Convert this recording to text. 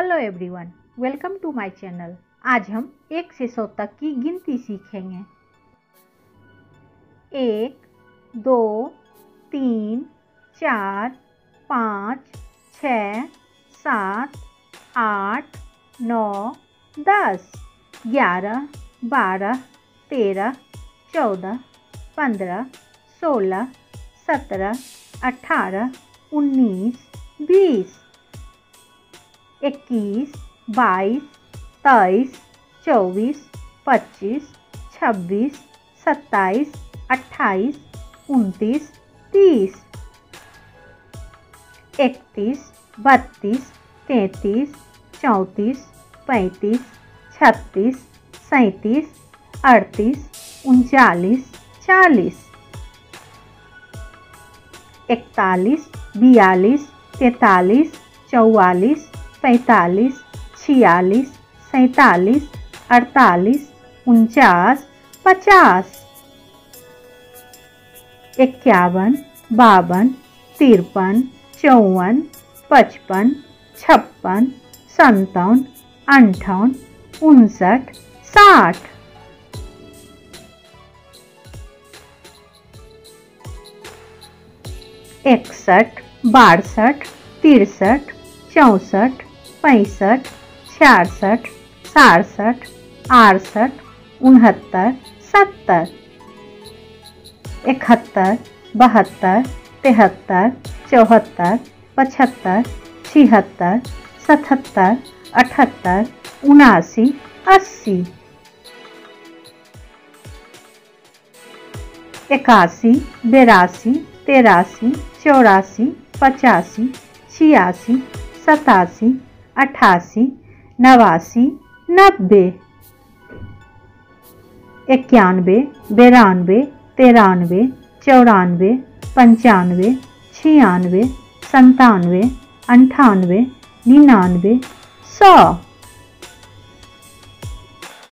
Hello everyone welcome to my channel आज हम एक से सौ तक की गिनती सीखेंगे। एक, दो, तीन, चार, पाँच, छ, सात, आठ, नौ, दस, ग्यारह, बारह, तेरह, चौदह, पंद्रह, सोलह, सत्रह, अठारह, उन्नीस, बीस। इक्कीस, बाईस, तेईस, चौबीस, पच्चीस, छब्बीस, सत्ताईस, अट्ठाईस, उनतीस, तीस। इकतीस, बत्तीस, तैंतीस, चौंतीस, पैंतीस, छत्तीस, सैंतीस, अड़तीस, उनचालीस, चालीस। इकतालीस, बयालीस, तैतालीस, चौवालीस पैंतालीस छियालीस, सैंतालीस, अड़तालीस, उनचास, पचास। इक्यावन, बावन, तिरपन, चौवन, पचपन, छप्पन संतावन अंठावन, उनसठ, साठ। इकसठ बासठ, तिरसठ, चौंसठ पैंसठ, छियासठ सड़सठ अड़सठ उनहत्तर, सत्तर, इकहत्तर, बहत्तर, तिहत्तर, चौहत्तर, पचहत्तर, छिहत्तर, सतहत्तर, अठहत्तर, उनासी, अस्सी, इक्यासी, बेरासी, तेरासी, चौरासी, पचासी, छियासी, सतासी अठासी नवासी नब्बे इक्यानवे बिरानवे तिरानवे चौरानवे पंचानवे छियानवे संतानवे अंठानवे निन्यानवे सौ।